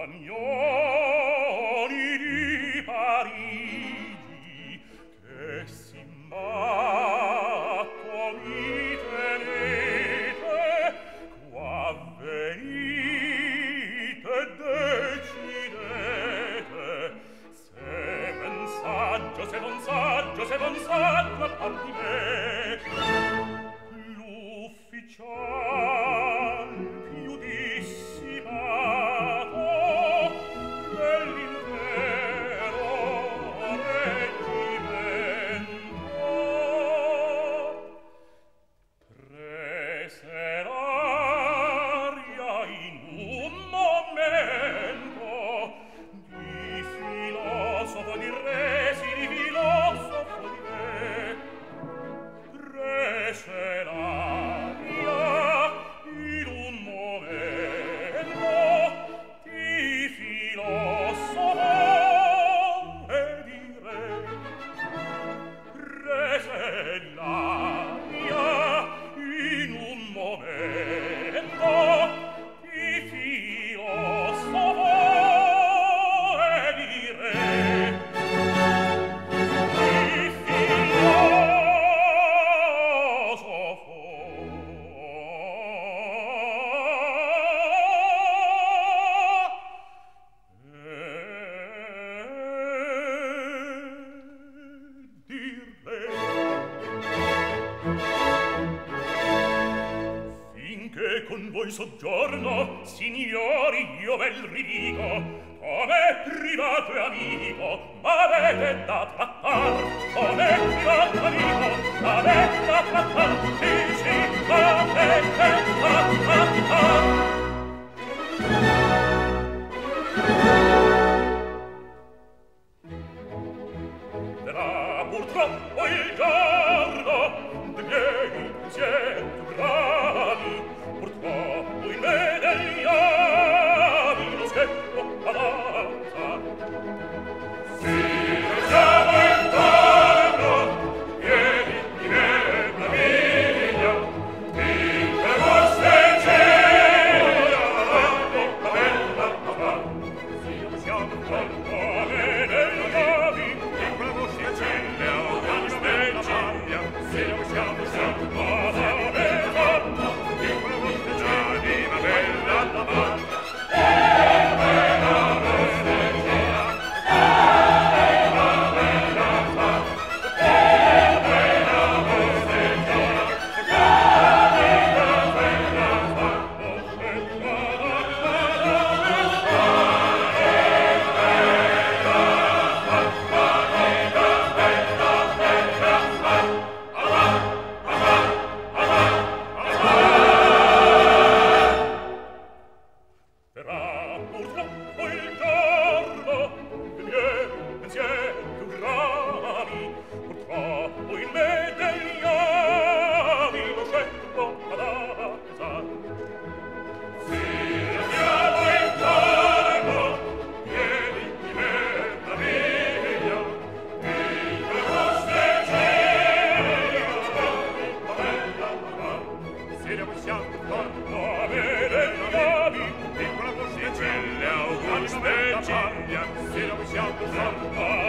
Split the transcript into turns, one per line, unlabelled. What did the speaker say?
compagnoni di Parigi Oh. con voi soggiorno signori io vel ridico. Come privato e amico m'avete da trattar come privato amico m'avete da trattar Come, come, come. Cambia, se lo siamo salvati.